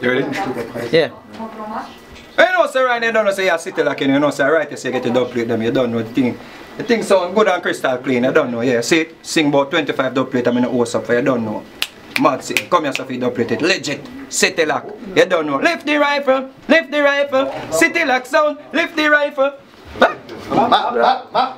you ready? Yeah. You know, sir, right you don't know, say you're city lock you know, sir, right, you say you get a dub plate them, you don't know the thing. The thing sound good and crystal clean, I don't know, yeah. See, sing about 25 dub plate, I'm in the up for you don't know. Mad see, come here, Sophie, dub plate it, legit, city lock, you don't know. Lift the rifle, lift the rifle, city lock sound, lift the rifle. Huh? Ma, ma, ma.